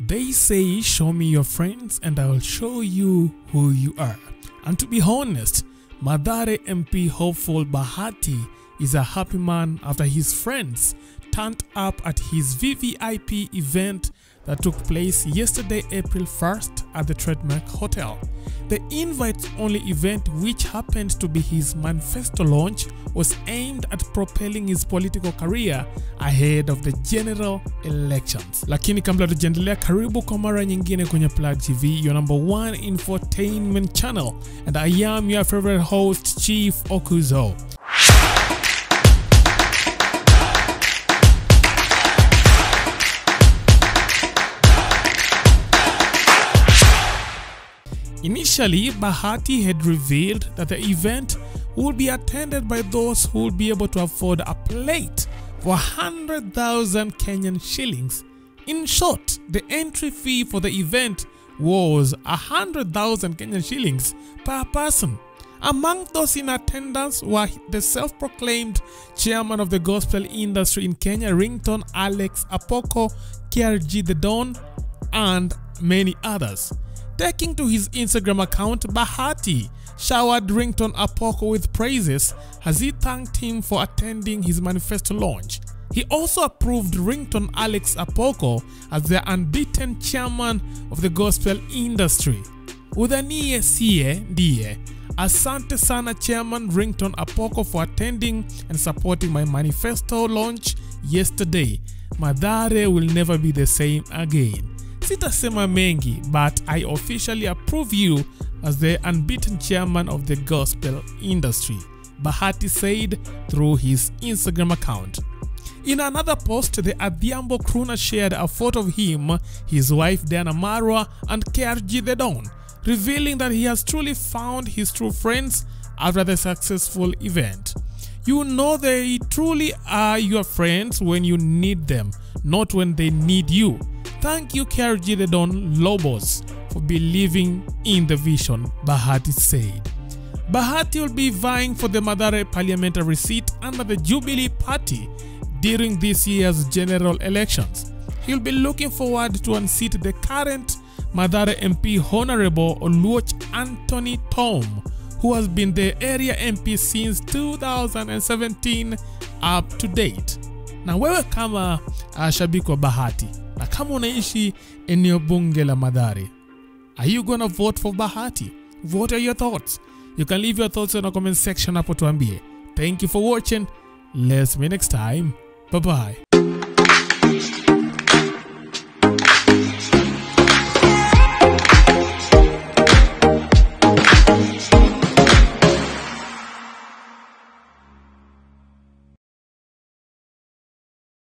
They say, Show me your friends and I will show you who you are. And to be honest, Mathare MP hopeful Bahati is a happy man after his friends turned up at his VVIP event that took place yesterday, April 1st, at the Trademark Hotel. The invites only event, which happened to be his manifesto launch, was aimed at propelling his political career ahead of the general elections. Lakini kabla tujaendelea, karibu kwa mara nyingine kwenye Plug TV, your number one infotainment channel, and I am your favorite host, Chief Okuzo. Initially, Bahati had revealed that the event would be attended by those who would be able to afford a plate for 100,000 Kenyan shillings. In short, the entry fee for the event was 100,000 Kenyan shillings per person. Among those in attendance were the self proclaimed chairman of the gospel industry in Kenya, Ringtone Alex Apoko, KRG The Don, and many others. Taking to his Instagram account, Bahati showered Ringtone Apoko with praises as he thanked him for attending his manifesto launch. He also approved Ringtone Alex Apoko as the unbeaten chairman of the gospel industry. Udhanie sie ndiye. Asante sana chairman Ringtone Apoko for attending and supporting my manifesto launch yesterday. Mathare will never be the same again. Sitasema mengi, but I officially approve you as the unbeaten chairman of the gospel industry, Bahati said through his Instagram account. In another post, the Adhiambo crooner shared a photo of him, his wife Diana Marua, and KRG The Don, revealing that he has truly found his true friends after the successful event. You know they truly are your friends when you need them, not when they need you. Thank you, KRG The Don Lobos, for believing in the vision, Bahati said. Bahati will be vying for the Mathare parliamentary seat under the Jubilee Party during this year's general elections. He'll be looking forward to unseat the current Mathare MP Honorable Oluoch Anthony Tom, who has been the area MP since 2017 up to date. Na wewe kama uh, shabiki Bahati kama unaishi eneo bunge la Madhari. are you gonna vote for Bahati? What are your thoughts? You can leave your thoughts in the comment section hapo tuambie. Thank you for watching. Let's me next time. Bye bye.